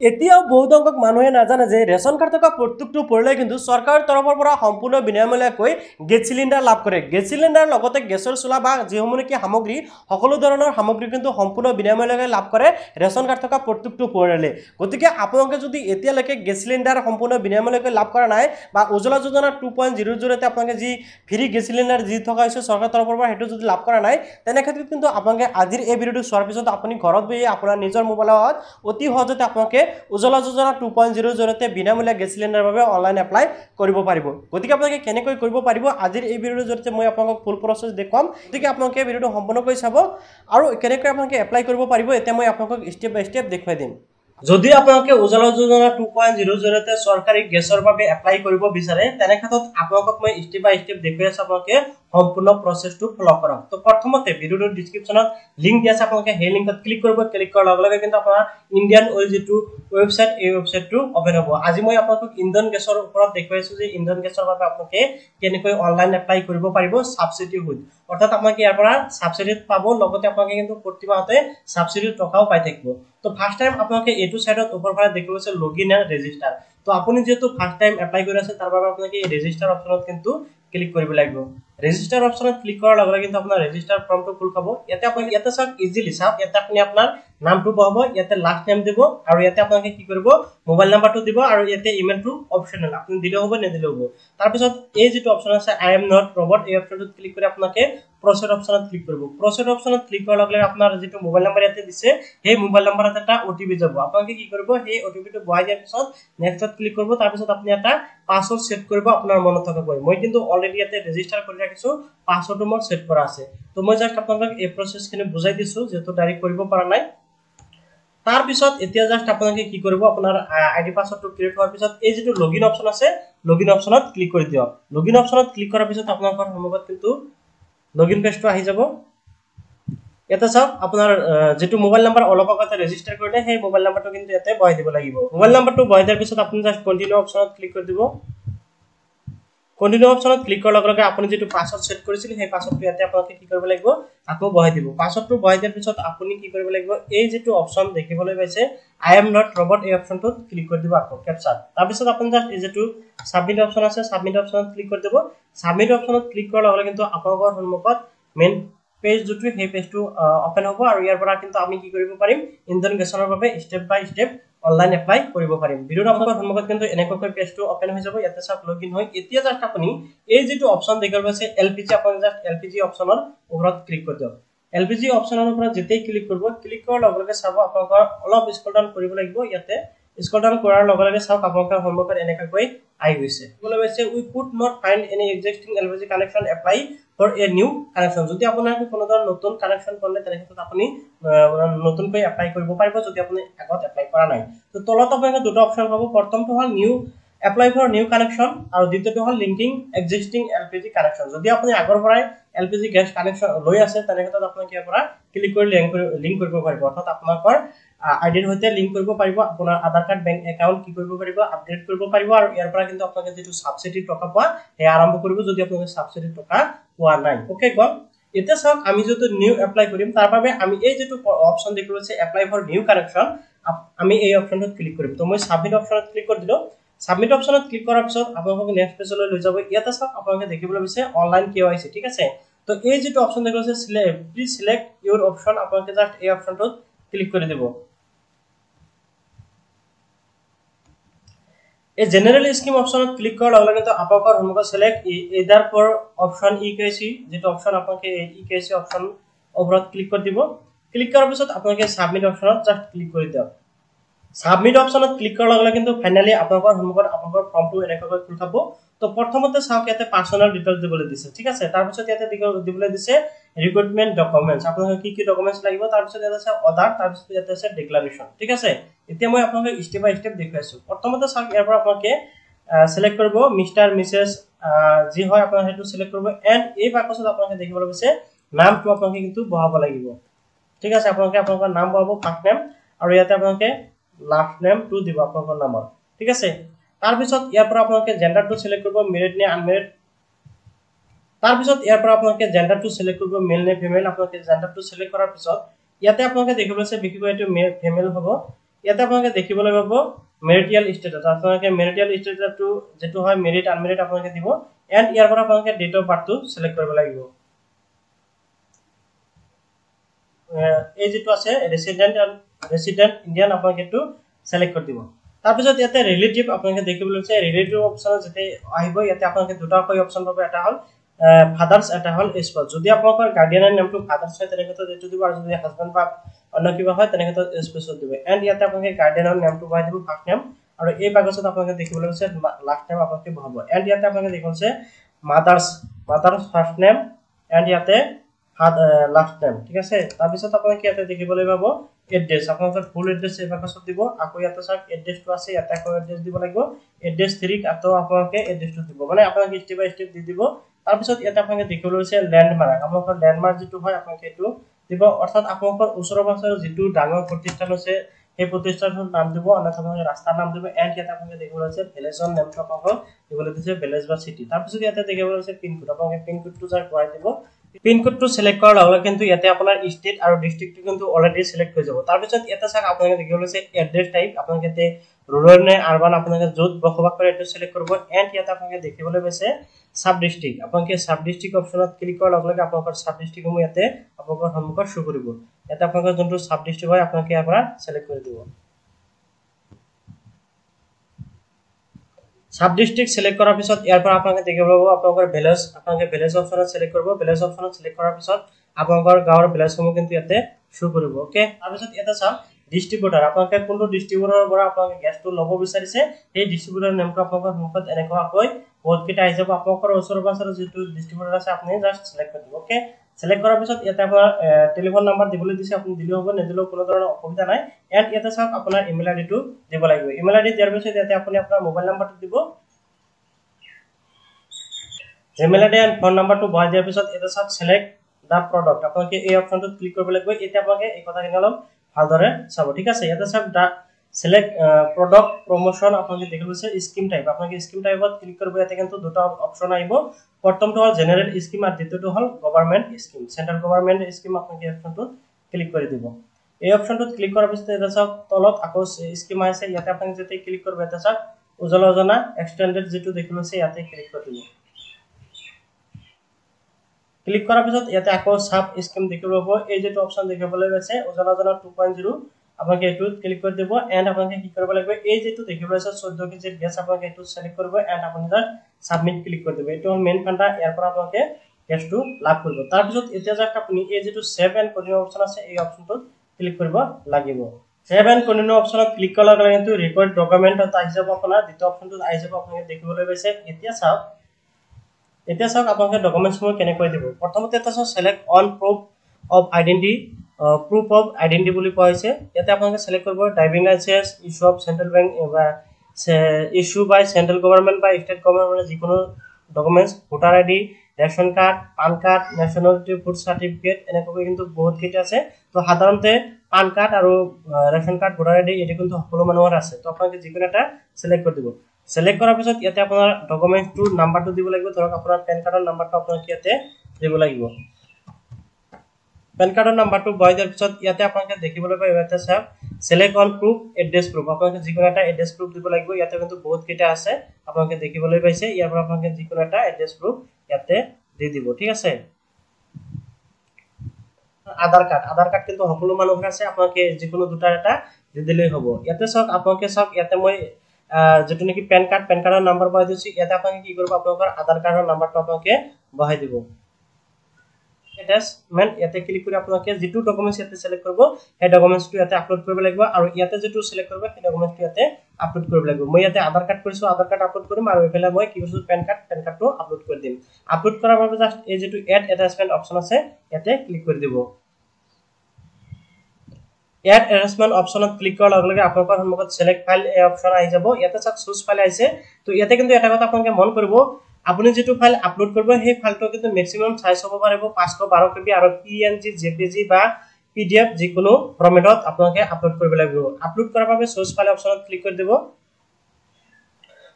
এতিয়াও বহুত সংখ্যক মানুহে নাজানে যে ৰেচন কাৰ্ড থকা প্ৰত্যেকটো পৰিয়ালে কিন্তু চৰকাৰৰ তৰফৰ পৰা সম্পূৰ্ণ বিনামূলীয়াকৈ গেছ চিলিণ্ডাৰ লাভ কৰে। গেছ চিলিণ্ডাৰ লগতে গেছৰ চোলা বা যিসমূহ নেকি সামগ্ৰী সকলো ধৰণৰ সামগ্ৰী কিন্তু সম্পূৰ্ণ বিনামূলীয়াকৈ লাভ কৰে ৰেচন কাৰ্ড থকা প্ৰত্যেকটো পৰিয়ালে। গতিকে আপোনালোকে যদি এতিয়ালৈকে গেছ চিলিণ্ডাৰ সম্পূৰ্ণ বিনামূলীয়াকৈ লাভ কৰা নাই বা উজ্জ্বলা যোজনা টু পইণ্ট জিৰ'ৰ জৰিয়তে আপোনালোকে যি ফ্ৰী গেছ চিলিণ্ডাৰ যি থকা হৈছে চৰকাৰৰ তৰফৰ পৰা সেইটো যদি লাভ কৰা নাই তেনে ক্ষেত্ৰত কিন্তু আপোনালোকে আজিৰ এই ভিডিঅ'টো চোৱাৰ পিছত আপুনি ঘৰত বহি আপোনাৰ নিজৰ মোবাইলত অতি সহজতে আপোনালোকে উজ্জ্বলা যোজনা টু পইণ্ট জিৰ'ৰ জৰিয়তে বিনামূলীয়া গেছ চিলিণ্ডাৰৰ বাবে অনলাইন এপ্লাই কৰিব পাৰিব। গতিকে আপোনালোকে কেনেকৈ কৰিব পাৰিব আজিৰ এই ভিডিঅ'টোৰ জৰিয়তে মই আপোনালোকক ফুল প্ৰচেছ দেখুৱাম। গতিকে আপোনালোকে ভিডিঅ'টো সম্পূৰ্ণকৈ চাব আৰু কেনেকৈ আপোনালোকে এপ্লাই কৰিব পাৰিব এতিয়া মই আপোনালোকক ষ্টেপ বাই ষ্টেপ দেখুৱাই দিম। যদি আপোনালোকে উজ্জ্বলা যোজনা টু পইণ্ট জিৰ'ৰ জৰিয়তে চৰকাৰী গেছৰ বাবে এপ্লাই কৰিব বিচাৰে তেনে ক্ষেত্ৰত আপোনালোকক মই ষ্টেপ বাই ষ্টেপ দেখুৱাই আছোঁ আপোনালোকে। সম্পূৰ্ণ প্ৰচেছটো ফ'ল' কৰক। তো প্ৰথমতে ভিডিঅ'টোৰ ডিছক্ৰিপশ্যনত লিংক দিয়া আছে আপোনালোকে সেই লিংকত ক্লিক কৰিব ক্লিক কৰাৰ লগে লগে কিন্তু আপোনাৰ ইণ্ডিয়ান অইল যিটো ৱেবছাইট এই ৱেবছাইটটো অপেন হ'ব। আজি মই আপোনালোকক ইন্ধন গেছৰ ওপৰত দেখুৱাইছোঁ যে ইন্ধন গেছৰ বাবে আপোনালোকে কেনেকৈ অনলাইন এপ্লাই কৰিব পাৰিব ছাবচিডি সুদ অৰ্থাৎ আপোনালোকে ইয়াৰ পৰা ছাবচিডিত পাব লগতে আপোনালোকে কিন্তু প্ৰতি মাহতে ছাবচিডিৰ টকাও পাই থাকিব। তো ফাৰ্ষ্ট টাইম আপোনালোকে এইটো চাইডত ওপৰ ফালে দেখিব আছে লগ ইন এণ্ড ৰেজিষ্টাৰ তো আপুনি যিহেতু ফাৰ্ষ্ট টাইম এপ্লাই কৰি আছে তাৰ বাবে আপোনালোকে এই ৰেজিষ্টাৰ অপশ্যনত কিন্তু ক্লিক কৰিব লাগিব। ৰেজিষ্টাৰ অপশ্যনত ক্লিক কৰাৰ লগে লগে কিন্তু আপোনাৰ ৰেজিষ্টাৰ ফৰ্মটো খোল খাব। ইয়াতে আপুনি ইয়াতে চাওক ইজিলি চাওক ইয়াতে আপুনি আপোনাৰ নামটো বহাব ইয়াতে লাষ্ট নেম দিব আৰু ইয়াতে আপোনালোকে কি কৰিব মোবাইল নাম্বাৰটো দিব আৰু ইয়াতে ইমেইলটো অপশ্যনেল আপুনি দিলেও হ'ব নিদিলেও হ'ব। তাৰপিছত এই যিটো অপশ্যন আছে আই এম নট ৰবট এই অপশ্যনটোত ক্লিক কৰি আপোনালোকে প্ৰচেড অপশ্যনত ক্লিক কৰিব। প্ৰচেড অপশ্যনত ক্লিক কৰাৰ লগে লগে আপোনাৰ যিটো মোবাইল নাম্বাৰ ইয়াতে দিছে সেই মোবাইল নাম্বাৰত এটা অ' টি পি যাব। আপোনালোকে কি কৰিব সেই অ' টি পিটো বহাই দিয়াৰ পিছত নেক্সটত ক্লিক কৰিব তাৰপিছত আপুনি এটা পাছৱৰ্ড ছেট কৰিব আপোনাৰ মনত থকাকৈ মই কিন্তু অলৰেডি ইয়াতে ৰেজিষ্টাৰ কৰি ৰাখিছোঁ পাছৱৰ্ডটো মোৰ ছেট কৰা আছে। তো মই জাষ্ট আপোনালোকক এই প্ৰচেছখিনি বুজাই দিছোঁ যিহেতু ডাইৰেক্ট কৰিব পৰা নাই। তাৰপিছত এতিয়া জাষ্ট আপোনালোকে কি কৰিব আপোনাৰ আই ডি পাছৱৰ্ডটো ক্ৰিয়েট হোৱাৰ পিছত এই যিটো লগ ইন অপশ্যন আছে লগ ইন অপশ্যনত ক্লিক কৰি দিয়ক। লগ ইন অপশ্যনত ক্লিক কৰাৰ পিছত আপোনালোকৰ সন্মুখত কিন্তু লগ ইন পেজটো আহি যাব। ইয়াতে চাওক আপোনাৰ যিটো মোবাইল নাম্বাৰ অলপ আগতে ৰেজিষ্টাৰ কৰিলে সেই মোবাইল নাম্বাৰটো কিন্তু ইয়াতে বহাই দিব লাগিব। মোবাইল নাম্বাৰটো বহাই দিয়াৰ পিছত আপুনি জাষ্ট কণ্টিনিউ অপশ্যনত ক্লিক কৰি দিব। কণ্টিনিউ অপশ্যনত ক্লিক কৰাৰ লগে লগে আপুনি যিটো পাছৱৰ্ড ছেট কৰিছিল সেই পাছৱৰ্ডটো ইয়াতে আপোনালোকে কি কৰিব লাগিব? আকৌ বহাই দিব। পাছৱৰ্ডটো বহাই দিয়াৰ পিছত আপুনি কি কৰিব লাগিব? এই যিটো অপশ্যন দেখিবলৈ পাইছে আই এম নট ৰবট এই অপশ্যনটোত ক্লিক কৰি দিব আকৌ কেপচাৰ তাৰপিছত আপুনি জাষ্ট এই যিটো ছাবমিট অপশ্যন আছে ছাবমিট অপশ্যনত ক্লিক কৰি দিব। ছাবমিট অপশ্যনত ক্লিক কৰাৰ লগে লগে কিন্তু আপোনালোকৰ সন্মুখত মেইন পেজ যিটো সেই পেজটো অপেন হ'ব আৰু ইয়াৰ পৰা কিন্তু আমি কি কৰিব পাৰিম? গেছৰ বাবে step by step online apply কৰিব পাৰিম। ভিডিঅ'ত আপোনালোকৰ সন্মুখত কিন্তু এনেকুৱাকৈ পেজটো অপেন হৈ যাব ইয়াতে চাওক লগ ইন হয় এতিয়া জাষ্ট আপুনি এই যিটো অপশ্যন দেখিব পাইছে এল পি জি আপুনি জাষ্ট এল পি জি অপশ্যনৰ ওপৰত ক্লিক কৰি দিয়ক। এল পি জি অপশ্যনৰ ওপৰত যেতিয়াই ক্লিক কৰিব ক্লিক কৰাৰ লগে লগে চাব আপোনালোকৰ অলপ স্কল ডাউন কৰিব লাগিব ইয়াতে স্কল ডাউন কৰাৰ লগে লগে চাওক আপোনালোকৰ সন্মুখত এনেকুৱাকৈ আহি গৈছে। ক'বলৈ পাইছে we could not find any existing L P G connection apply for a new connection যদি আপোনাৰ কোনো ধৰণৰ নতুন কানেকশ্যন কৰিলে তেনে ক্ষেত্ৰত আপুনি নতুনকৈ এপ্লাই কৰিব পাৰিব যদি আপুনি আগত এপ্লাই কৰা নাই। তো তলত আপোনালোকে দুটা অপশ্যন পাব। প্ৰথমটো হ'ল new apply for new connection আৰু দ্বিতীয়টো হ'ল linking existing L P G connection যদি আপুনি আগৰ পৰাই L P G gas connection লৈ আছে তেনে ক্ষেত্ৰত আপুনি ইয়াৰ পৰা ক্লিক কৰি লিংক কৰিব পাৰিব। অৰ্থাৎ আপোনালোকৰ আইডিৰ সৈতে লিংক কৰিব পাৰিব আপোনাৰ আধাৰ কাৰ্ড বেংক একাউণ্ট কি কৰিব পাৰিব আপডেট কৰিব পাৰিব আৰু ইয়াৰ পৰা কিন্তু আপোনালোকে যিটো ছাবচিডিৰ টকা পোৱা সেয়া আৰম্ভ কৰিব যদি আপোনালোকে ছাবচিডিৰ টকা পোৱা নাই। অ'কে গ'ল এতিয়া চাওক আমি যিটো নিউ এপ্লাই কৰিম তাৰ বাবে আমি এই যিটো অপশ্যন দেখিব আছে এপ্লাই ফৰ নিউ কানেকশ্যন আমি এই অপশ্যনটোত ক্লিক কৰিম। তো মই ছাবমিট অপশ্যনত ক্লিক কৰি দিলোঁ। ছাবমিট অপশ্যনত ক্লিক কৰাৰ পিছত আপোনালোকক নেক্সট পেজলৈ লৈ যাব। ইয়াতে চাওক আপোনালোকে দেখিবলৈ পাইছে অনলাইন কে ৱাই ঠিক আছে? তো এই যিটো অপশ্যন দেখিব আছে প্লিজ চিলেক্ট ইউৰ অপশ্যন আপোনালোকে জাষ্ট এই অপশ্যনটোত ক্লিক কৰি দিব। এই জেনেৰেল স্কিম অপশ্যনত ক্লিক কৰাৰ লগে লগে আপোনালোকৰ সন্মুখত select either for option E K C যিটো অপশ্যন আপোনালোকে ই কে চি অপশ্যন ওপৰত ক্লিক কৰি দিব। ক্লিক কৰাৰ পিছত আপোনালোকে ছাবমিট অপশ্যনত জাষ্ট ক্লিক কৰি দিয়ক। ছাবমিট অপশ্যনত ক্লিক কৰাৰ লগে লগে কিন্তু ফাইনেলি আপোনালোকৰ সন্মুখত আপোনালোকৰ ফৰ্মটো এনেকুৱাকৈ খোল খাব। তো প্ৰথমতে চাওক ইয়াতে পাৰ্চনেল ডিটেইলছ দিবলৈ দিছে ঠিক আছে? তাৰপিছত ইয়াতে দিবলৈ দিছে ৰিক্ৰুইটমেণ্ট ডকুমেণ্টছ আপোনালোকে কি কি ডকুমেণ্টছ লাগিব তাৰপিছত ইয়াতে আছে অৰ্ডাৰ তাৰপিছত ইয়াতে আছে ডিক্লাৰেশ্যন ঠিক আছে? এতিয়া মই আপোনালোকক ষ্টেপ বাই ষ্টেপ দেখুৱাইছোঁ প্ৰথমতে চাওক ইয়াৰ পৰা আপোনালোকে চিলেক্ট কৰিব মিষ্টাৰ মিছেছ যি হয় আপোনালোকে সেইটো চিলেক্ট কৰিব এণ্ড এই বাকচত আপোনালোকে দেখিবলৈ পাইছে নামটো আপোনালোকে কিন্তু বহাব লাগিব। ঠিক আছে আপোনালোকে আপোনালোকৰ নাম বহাব ফাৰ্ষ্ট নেম আৰু ইয়াতে আপোনালোকে লাষ্ট নেমটো দিব আপোনালোকৰ নামৰ ঠিক আছে? তাৰপিছত ইয়াৰ পৰা আপোনালোকে জেণ্ডাৰটো চিলেক্ট কৰিব মেৰিড নে আনমেৰিড তাৰপিছত ইয়াৰ পৰা আপোনালোকে জেণ্ডাৰটো চিলেক্ট কৰিব মেল নে ফিমেল আপোনালোকে জেণ্ডাৰটো চিলেক্ট কৰাৰ পিছত ইয়াতে আপোনালোকে দেখিব আছে বিশেষকৈ এইটো ফিমেল হ'ব। ইয়াতে আপোনালোকে দেখিবলৈ পাব মেৰিটিয়েল ষ্টেটাছ আপোনালোকে মেৰিটিয়েল ষ্টেটাছটো যিটো হয় মেৰিট আনমেৰিট আপোনালোকে দিব এণ্ড ইয়াৰ পৰা আপোনালোকে ডেট অফ বাৰ্থটো চিলেক্ট কৰিব লাগিব। এই যিটো আছে ৰেচিডেণ্ট ৰেচিডেণ্ট ইণ্ডিয়ান আপোনালোকে এইটো চিলেক্ট কৰি দিব। তাৰপিছত ইয়াতে ৰিলেটিভ আপোনালোকে দেখিবলৈ ৰিলেটিভ অপশ্যনত যেতিয়া আহিব ইয়াতে আপোনালোকে দুটাকৈ অপশ্যন পাব। এটা হ'ল ফাদাৰ্ছ এটা হ'ল স্পট যদি আপোনালোকৰ গাৰ্ডিয়ানৰ নামটো ফাদাৰ্ছ হয় তেনে এইটো দিব আৰু যদি হাজবেণ্ড বা অন্য কিবা হয় তেনে ক্ষেত্ৰত দিব। এণ্ড ইয়াতে আপোনালোকে গাৰ্ডিয়ানৰ নামটো বহাই দিব ফাৰ্ষ্ট নেম আৰু এই কাগজত আপোনালোকে দেখিবলৈ পাইছে লাষ্ট নেম আপোনালোকে বহাব এণ্ড ইয়াতে আপোনালোকে দেখিব পাইছে mothers mothers first name and ইয়াতে লাষ্ট নেম ঠিক আছে? তাৰপিছত আপোনালোকে ইয়াতে দেখিবলৈ পাব এড্ৰেছ আপোনালোকৰ ফুল এড্ৰেছ এই কাগজত দিব। আকৌ ইয়াতে চাওক এড্ৰেছটো আছে ইয়াতে আকৌ এড্ৰেছ দিব লাগিব। এড্ৰেছ থ্ৰীক আকৌ আপোনালোকে এড্ৰেছটো দিব। মানে আপোনালোকে ষ্টেপ বাই ষ্টেপ দি দিব। তাৰপিছত ইয়াতে আপোনালোকে দেখিবলৈ পাইছে লেণ্ডমাৰ্ক আপোনালোকৰ লেণ্ডমাৰ্ক যিটো হয় আপোনালোকে এইটো দিব। অৰ্থাৎ আপোনালোকৰ ওচৰৰ পাছৰ যিটো ডাঙৰ প্ৰতিষ্ঠান আছে সেই প্ৰতিষ্ঠানটোৰ নাম দিব অন্যথা আপোনালোকে ৰাস্তাৰ নাম দিব। এণ্ড ইয়াতে আপোনালোকে দেখিবলৈ পাইছে ভিলেজৰ নামটো আপোনালোকক দিবলৈ দিছে ভিলেজ বা চিটি তাৰপিছত ইয়াতে দেখিবলৈ পাইছে পিনকোড আপোনালোকে পিনকোডটো যাই ভৰাই দিব পিনকোডটো চিলেক্ট কৰাৰ লগে লগে কিন্তু ইয়াতে আপোনাৰ ষ্টেট আৰু ডিষ্ট্ৰিক্টটো কিন্তু অলৰেডি চিলেক্ট হৈ যাব। তাৰপিছত ইয়াতে চাওক আপোনালোকে দেখিবলৈ পাইছে এড্ৰেছ টাইপ আপোনালোকে ইয়াতে ৰুৰেল নে আৰবান আপোনালোকে য'ত বসবাস কৰে এইটো চিলেক্ট কৰিব এণ্ড ইয়াতে আপোনালোকে দেখিবলৈ পাইছে সাব ডিষ্ট্ৰিক্ট আপোনালোকে সাব ডিষ্ট্ৰিক্ট অপশ্যনত ক্লিক কৰাৰ লগে লগে আপোনালোকৰ সাব ডিষ্ট্ৰিক্টসমূহ ইয়াতে আপোনালোকৰ সন্মুখত শ্ব' কৰিব। ইয়াতে আপোনালোকৰ যোনটো সাব ডিষ্ট্ৰিক্ট হয় আপোনালোকে ইয়াৰ পৰা চিলেক্ট কৰি দিব। সাব ডিষ্ট্ৰিক্ট চিলেক্ট কৰাৰ পিছত ইয়াৰ পৰা আপোনালোকে দেখিব পাব আপোনালোকৰ ভিলেজ আপোনালোকে ভিলেজ অপশ্যনত চিলেক্ট কৰিব। ভিলেজ অপশ্যনত চিলেক্ট কৰাৰ পিছত আপোনালোকৰ গাঁৱৰ ভিলেজসমূহ কিন্তু ইয়াতে শ্ব' কৰিব অ'কে তাৰপিছত ইয়াতে চাওক ডিষ্ট্ৰিবিউটাৰ আপোনালোকে কোনটো ডিষ্ট্ৰিবিউটাৰৰ পৰা আপোনালোকে গেছটো ল'ব বিচাৰিছে সেই ডিষ্ট্ৰিবিউটাৰ নামটো আপোনালোকৰ সন্মুখত এনেকুৱাকৈ বহুতকেইটা আহি যাব। আপোনালোকৰ ওচৰে পাঁজৰে যিটো ডিষ্ট্ৰিবিউটাৰ আছে আপুনি জাষ্ট চিলেক্ট কৰি দিব অ'কে চিলেক্ট কৰাৰ পিছত ইয়াতে আপোনাৰ টেলিফোন নাম্বাৰ দিবলৈ দিছে আপুনি দিলেও হ'ব নিদিলেও কোনো ধৰণৰ অসুবিধা নাই। এণ্ড ইয়াতে চাওক আপোনাৰ ইমেইল আই ডিটো দিব লাগিব। ইমেইল আই ডি দিয়াৰ পিছত ইয়াতে আপুনি আপোনাৰ মোবাইল নাম্বাৰটো দিব। ইমেইল আই ডি এণ্ড ফোন নাম্বাৰটো বহাই দিয়াৰ পিছত ইয়াতে চাওক চিলেক্ট দ্য প্ৰডাক্ট আপোনালোকে এই অপশ্যনটোত ক্লিক কৰিব লাগিব। এতিয়া আপোনালোকে এই কথাখিনি অলপ ভালদৰে চাব। ঠিক আছে ইয়াতে চিলেক্ট প্ৰডাক্ট প্ৰমোশ্যন আপোনালোকে দেখি লৈছে স্কিম টাইপ আপোনালোকে স্কিম টাইপত ক্লিক কৰিব ইয়াতে কিন্তু দুটা অপশ্যন আহিব। প্ৰথমটো হ'ল জেনেৰেল স্কিম আৰু দ্বিতীয়টো হ'ল government scheme central government scheme আপোনালোকে এই অপশ্যনটোত ক্লিক কৰি দিব। এই অপশ্যনটোত ক্লিক কৰাৰ পিছত চাওক তলত আকৌ স্কিম আহিছে। ইয়াতে আপুনি যেতিয়া ক্লিক কৰিব ইয়াতে চাওক উজ্জ্বলা যোজনা এক্সটেণ্ডেড যিটো দেখি লৈছে ইয়াতে ক্লিক কৰি দিব। ক্লিক কৰাৰ পিছত ইয়াতে আকৌ চাব স্কিম দেখিব পাব। এই যিটো অপশ্যন দেখিবলৈ পাইছে Ujjwala Yojana two point zero' আপোনালোকে এইটোত ক্লিক কৰি দিব এণ্ড আপোনালোকে কি কৰিব লাগিব এই যিটো দেখিব পাইছে চৈধ্য কেজিৰ গেছ আপোনালোকে এইটো চিলেক্ট কৰিব এণ্ড আপুনি তাত ছাবমিট ক্লিক কৰি দিব। এইটো হ'ল মেইন ফাণ্ডা ইয়াৰ পৰা আপোনালোকে গেছটো লাভ কৰিব। তাৰপিছত এতিয়া যাক আপুনি এই যিটো ছেভ এণ্ড কণ্টিনিউ অপশ্যন আছে এই অপশ্যনটোত ক্লিক কৰিব লাগিব। ছেভ এণ্ড কণ্টিনিউ অপশ্যনত ক্লিক কৰাৰ লগে লগে কিন্তু ৰেকৰ্ড ডকুমেণ্টত আহি যাব আপোনাৰ দ্বিতীয় অপশ্যনটোত আহি যাব আপোনালোকে দেখিবলৈ পাইছে। এতিয়া চাওক এতিয়া চাওক আপোনালোকে ডকুমেণ্টছসমূহ কেনেকৈ দিব। প্ৰথমতে এটা চাওক select on proof of identity proof of identity বুলি কোৱা হৈছে। ইয়াতে আপোনালোকে চিলেক্ট কৰিব driving licence issue of central bank বা ইছ্যু বাই চেণ্ট্ৰেল গভৰ্ণমেণ্ট বা ষ্টেট গভৰ্ণমেণ্টৰ যিকোনো documents voter I D ration card PAN card nationality food certificate এনেকুৱাকৈ কিন্তু বহুতকেইটা আছে। তো সাধাৰণতে পান কাৰ্ড আৰু ration card voter I D এইটো কিন্তু সকলো মানুহৰ আছে। তো আপোনালোকে যিকোনো এটা চিলেক্ট কৰি দিব। চিলেক্ট কৰাৰ পিছত ইয়াতে আপোনাৰ ডকুমেণ্টটোৰ নাম্বাৰটো দিব লাগিব। ধৰক আপোনাৰ পেন কাৰ্ডৰ নাম্বাৰটো আপোনালোকে ইয়াতে দিব লাগিব। পেন কাৰ্ডৰ নাম্বাৰটো বহাই দিয়াৰ পিছত ইয়াতে আপোনালোকে দেখিবলৈ পাই ইয়াতে চাওক select on proof address proof আপোনালোকে যিকোনো এটা এড্ৰেছ প্ৰুফ দিব লাগিব ইয়াতে কিন্তু বহুত আছে আপোনালোকে দেখিবলৈ পাইছে। ইয়াৰ পৰা আপোনালোকে যিকোনো এটা এড্ৰেছ প্ৰুফ ইয়াতে দি দিব ঠিক আছে? আধাৰ কাৰ্ড আধাৰ কাৰ্ড কিন্তু সকলো মানুহৰ আছে আপোনালোকে যিকোনো দুটাৰ এটা দি দিলেই হ'ব। ইয়াতে চাওক আপোনালোকে চাওক ইয়াতে মই যিটো নেকি পেন কাৰ্ড পেন কাৰ্ডৰ নাম্বাৰ বহাই দিছোঁ ইয়াতে আপোনালোকে কি কৰিব আপোনালোকৰ আধাৰ কাৰ্ডৰ নাম্বাৰটো আপোনালোকে বহাই দিব। এটাচমেণ্ট ইয়াতে ক্লিক কৰি আপোনালোকে যিটো ডকুমেণ্টছ ইয়াতে চিলেক্ট কৰিব সেই ডকুমেণ্টছটো ইয়াতে আপলোড কৰিব লাগিব আৰু ইয়াতে যিটো চিলেক্ট কৰিব সেই ডকুমেণ্টছটো ইয়াতে আপলোড কৰিব লাগিব। মই ইয়াতে আধাৰ কাৰ্ড কৰিছোঁ আধাৰ কাৰ্ড আপলোড কৰিম আৰু এইফালে মই কি কৰিছোঁ পেন কাৰ্ড পেন কাৰ্ডটো আপলোড কৰি দিম। আপলোড কৰাৰ বাবে জাষ্ট এই যিটো এড এটাচমেণ্ট অপশ্যন আছে ইয়াতে ক্লিক কৰি দিব। এড এৰেঞ্জমেণ্ট অপশ্যনত ক্লিক কৰাৰ লগে লগে আপোনালোকৰ সন্মুখত চিলেক্ট ফাইল এই অপশ্যন আহি যাব। ইয়াতে চাওক চুজ ফাইল আহিছে। তো ইয়াতে কিন্তু এটা কথা আপোনালোকে মন কৰিব আপুনি যিটো ফাইল আপলোড কৰিব সেই ফাইলটো কিন্তু মেক্সিমাম চাইজ হ'ব পাৰিব পাঁচশ বাৰ কেবি আৰু P N G J P G বা পি ডি এফ যিকোনো ফৰ্মেটত আপোনালোকে আপলোড কৰিব লাগিব। আপলোড কৰাৰ বাবে চুজ ফাইল অপশ্যনত ক্লিক কৰি দিব।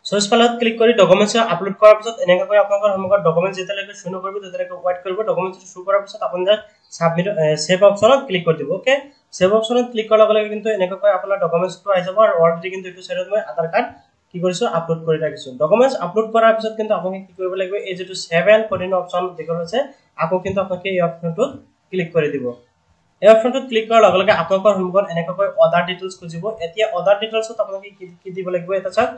চুজ ফাইলত ক্লিক কৰি ডকুমেণ্টছ আপলোড কৰাৰ পিছত এনেকৈ আপোনালোকৰ সন্মুখত ডকুমেণ্টছ যেতিয়ালৈকে শ্ব' নকৰিব তেতিয়ালৈকে ৱেইট কৰিব। ডকুমেণ্টছ শ্ব' কৰাৰ পিছত আপুনি ছাবমিট ছেভ অপশ্যনত ক্লিক কৰি দিব অ'কে ছেভ অপশ্যনত ক্লিক কৰাৰ লগে লগে কিন্তু এনেকুৱাকৈ আপোনাৰ ডকুমেণ্টছটো আহি যাব আৰু অলৰেডি কিন্তু এইটো চাইডত মই আধাৰ কাৰ্ড কি কৰিছোঁ আপলোড কৰি ৰাখিছোঁ। ডকুমেণ্টছ আপলোড কৰাৰ পিছত কিন্তু আপুনি কি কৰিব লাগিব এই যিটো ছেভ এণ্ড কণ্টিনিউ অপশ্যন দেখুওৱা হৈছে আকৌ কিন্তু আপোনালোকে এই অপশ্যনটোত ক্লিক কৰি দিব। এই অপশ্যনটোত ক্লিক কৰাৰ লগে লগে আপোনালোকৰ সন্মুখত এনেকুৱাকৈ অৰ্ডাৰ ডিটেইলছ খুজিব। এতিয়া অৰ্ডাৰ ডিটেইলছত আপোনালোকে কি দিব লাগিব এটা চাওক।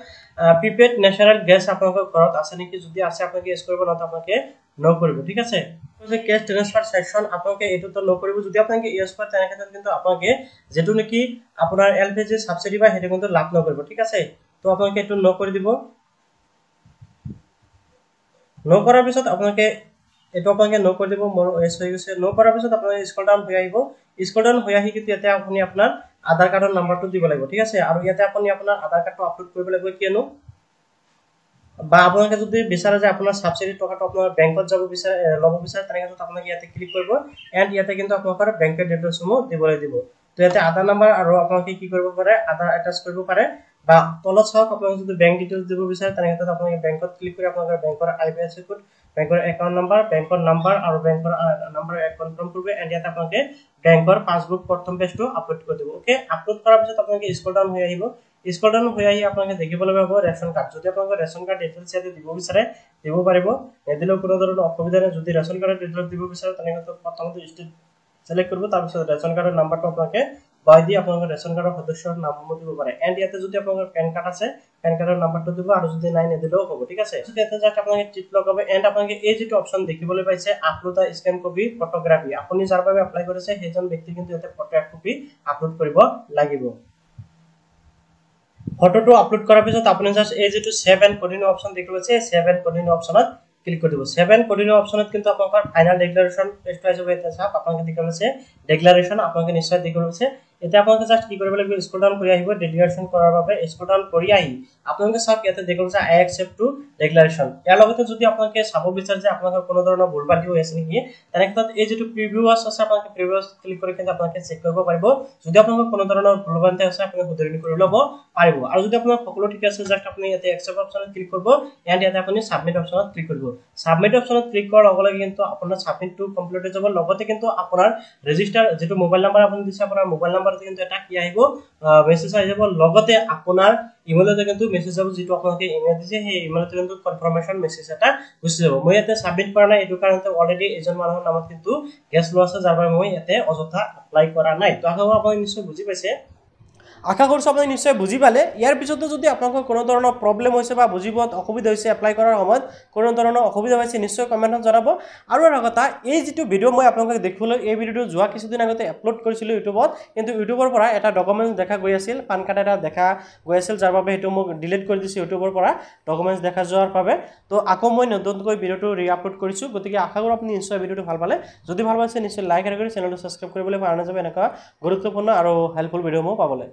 প্ৰিপেড নেচাৰেল গেছ আপোনালোকৰ ঘৰত আছে নেকি? যদি আছে আপোনালোকে ইউজ কৰিব নহয় আপোনালোকে ন কৰিব। ঠিক আছে? কেছ ট্ৰেন্সফাৰ ছেকশ্যন আপোনালোকে এইটোতো ন কৰিব। যদি আপোনালোকে ইউজ কৰে তেনে ক্ষেত্ৰত কিন্তু আপোনালোকে যিটো নেকি আপোনাৰ এল পি জি ছাবচিডি বা সেইটো কিন্তু লাভ নকৰিব। ঠিক আছে? তো আপোনালোকে এইটো ন কৰি দিব। ন কৰাৰ পিছত আপোনালোকে এইটো আপোনালোকে ন কৰি দিব মোৰ এছ হৈ গৈছে। ন কৰাৰ পিছত আপোনালোকে স্কল ডাউন হৈ আহিব। স্কল ডাউন হৈ আহি কিন্তু ইয়াতে আপুনি আপোনাৰ আধাৰ কাৰ্ডৰ নাম্বাৰটো দিব লাগিব ঠিক আছে? আৰু ইয়াতে আপুনি আপোনাৰ আধাৰ কাৰ্ডটো আপলোড কৰিব লাগিব কিয়নো বা আপোনালোকে যদি বিচাৰে যে আপোনাৰ ছাবচিডি টকাটো আপোনাৰ বেংকত যাব বিচাৰে ল'ব বিচাৰে তেনে ক্ষেত্ৰত আপোনালোকে ইয়াতে ক্লিক কৰিব এণ্ড ইয়াতে কিন্তু আপোনালোকৰ বেংকৰ ডিটেইলছসমূহ দিব। তো ইয়াতে আধাৰ নাম্বাৰ আৰু আপোনালোকে কি কৰিব পাৰে আধাৰ এটাচ কৰিব পাৰে। বা তলত চাওক আপোনালোকে যদি বেংক ডিটেইলছ দিব বিচাৰে তেনে ক্ষেত্ৰত আপোনালোকে বেংকত ক্লিক কৰি আপোনালোকৰ বেংকৰ I B I C code বেংকৰ একাউণ্ট নাম্বাৰ বেংকৰ নাম্বাৰ আৰু বেংকৰ নাম্বাৰ কনফাৰ্ম কৰিব এণ্ড ইয়াত আপোনালোকে বেংকৰ পাছবুক প্ৰথম পেজটো আপলোড কৰি দিব অ'কে আপলোড কৰাৰ পিছত আপোনালোকে স্কল ডাউন হৈ আহিব। স্কল ডাউন হৈ আহি আপোনালোকে দেখিবলৈ পাব ৰেচন কাৰ্ড যদি আপোনালোকে ৰেচন কাৰ্ড ডিটেইলছ ইয়াতে দিব বিচাৰে দিব পাৰিব। নিদিলেও কোনো ধৰণৰ অসুবিধা নাই। যদি ৰেচন কাৰ্ডৰ ডিটেইলছ দিব বিচাৰে তেনে ক্ষেত্ৰত প্ৰথমতে ষ্টেট কৰিব তাৰপিছত ৰেচন কাৰ্ডৰ নাম্বাৰটো আপোনালোকে বাই দি আপোনালোকৰ ৰেচন কাৰ্ডৰ সদস্যৰ নামসমূহ দিব পাৰে। এণ্ড ইয়াতে যদি আপোনালোকৰ পেন কাৰ্ড আছে পেন কাৰ্ডৰ নাম্বাৰটো দিব আৰু যদি নাই নিদিলেও হ'ব ঠিক আছে? ইয়াতে জাষ্ট আপোনালোকে টিপ লগাব এণ্ড আপোনালোকে এই যিটো অপশ্যন দেখিবলৈ পাইছে আপলোড স্কেন কপি ফটোগ্ৰাফী আপুনি যাৰ বাবে এপ্লাই কৰিছে সেইজন ব্যক্তি কিন্তু ইয়াতে ফটো এক কপি আপলোড কৰিব লাগিব। ফটোটো আপলোড কৰাৰ পিছত আপুনি জাষ্ট এই যিটো ছেভ এণ্ড কণ্টিনিউ অপশ্যন দেখিবলৈ পাইছে ছেভ এণ্ড কণ্টিনিউ অপশ্যনত ক্লিক কৰি দিব। ছেভ এণ্ড কণ্টিনিউ অপশ্যনত কিন্তু আপোনালোকৰ ফাইনেল ডিক্লাৰেশ্যন পেজটো আহিব এতিয়া চাওক আপোনালোকে দেখিবলৈ পাইছে ডিক্লাৰেশ্যন আপোনালোকে নিশ্চয় দেখিবলৈ পাইছে এতিয়া আপোনালোকে জাষ্ট কি কৰিব লাগিব স্ক্ৰল ডাউন কৰি আহিব ডিক্লাৰেশ্যন কৰাৰ বাবে স্ক্ৰল ডাউন কৰি আহি আপোনালোকে চাওক ইয়াতে দেখিবলৈ পাইছে আই একচেপ্ট টু ডিক্লাৰেশ্যন ইয়াৰ লগতে যদি আপোনালোকে চাব বিচাৰে যে আপোনালোকৰ কোনো ধৰণৰ ভুল বান্ধি হৈ আছে নেকি তেনে ক্ষেত্ৰত এই যিটো প্ৰিভিউৱাছ আছে আপোনালোকে প্ৰিভিউৱাছ ক্লিক কৰি কিন্তু আপোনালোকে চেক কৰিব পাৰিব। যদি আপোনালোকৰ কোনো ধৰণৰ ভুল বান্ধি আছে আপুনি শুধৰণি কৰি ল'ব পাৰিব। আৰু যদি আপোনাৰ সকলো ঠিক আছে জাষ্ট আপুনি ইয়াতে একচেপ্ট অপশ্যনত ক্লিক কৰিব এণ্ড ইয়াতে আপুনি ছাবমিট অপশ্যনত ক্লিক কৰিব। ছাবমিট অপশ্যনত ক্লিক কৰাৰ লগে লগে কিন্তু আপোনাৰ ছাবমিটটো কমপ্লিট হৈ যাব। লগতে কিন্তু আপোনাৰ ৰেজিষ্টাৰ যিটো মোবাইল নাম্বাৰ আপুনি দিছে আপোনাৰ মোবাইল নাম্বাৰতে কিন্তু এটা কি আহিব? মেছেজ আহি যাব। লগতে আপোনাৰ ইমেইলতে কিন্তু মেছেজ যাব যিটো আপোনালোকে ইমেইল দিছে সেই ইমেইলতে কিন্তু কনফাৰ্মেশ্যন মেছেজ এটা গুচি যাব। মই ইয়াতে ছাবমিট কৰা নাই এইটো কাৰণতে অলৰেডি এজন মানুহৰ নামত কিন্তু গেছ লোৱা আছে যাৰ বাবে মই ইয়াতে অযথা এপ্লাই কৰা নাই। তো আশা কৰোঁ আপুনি নিশ্চয় বুজি পাইছে। আশা কৰিছোঁ আপুনি নিশ্চয় বুজি পালে। ইয়াৰ পিছতো যদি আপোনালোকৰ কোনো ধৰণৰ প্ৰব্লেম হৈছে বা বুজি পোৱাত অসুবিধা হৈছে এপ্লাই কৰাৰ সময়ত কোনো ধৰণৰ অসুবিধা হৈছে নিশ্চয় কমেণ্টত জনাব। আৰু এটা কথা এই যিটো ভিডিঅ' মই আপোনালোকক দেখিবলৈ এই ভিডিঅ'টো যোৱা কিছুদিন আগতে আপলোড কৰিছিলোঁ ইউটিউবত। কিন্তু ইউটিউবৰ পৰা এটা ডকুমেণ্টছ দেখা গৈ আছিল পান কাৰ্ড এটা দেখা গৈ আছিল যাৰ বাবে সেইটো মোক ডিলিট কৰি দিছোঁ ইউটিউবৰ পৰা ডকুমেণ্টছ দেখা যোৱাৰ বাবে। তো আকৌ মই নতুনকৈ ভিডিঅ'টো ৰি আপলোড কৰিছোঁ গতিকে আশা কৰোঁ আপুনি নিশ্চয় ভিডিঅ'টো ভাল পালে। যদি ভাল পাইছে নিশ্চয় লাইক আৰু কৰি চেনেলটো ছাবস্ক্ৰাইব কৰিবলৈ পাৰা নাযাব এনেকুৱা গুৰুত্বপূৰ্ণ আৰু হেল্পফুল ভিডিঅ'সমূহ পাবলৈ।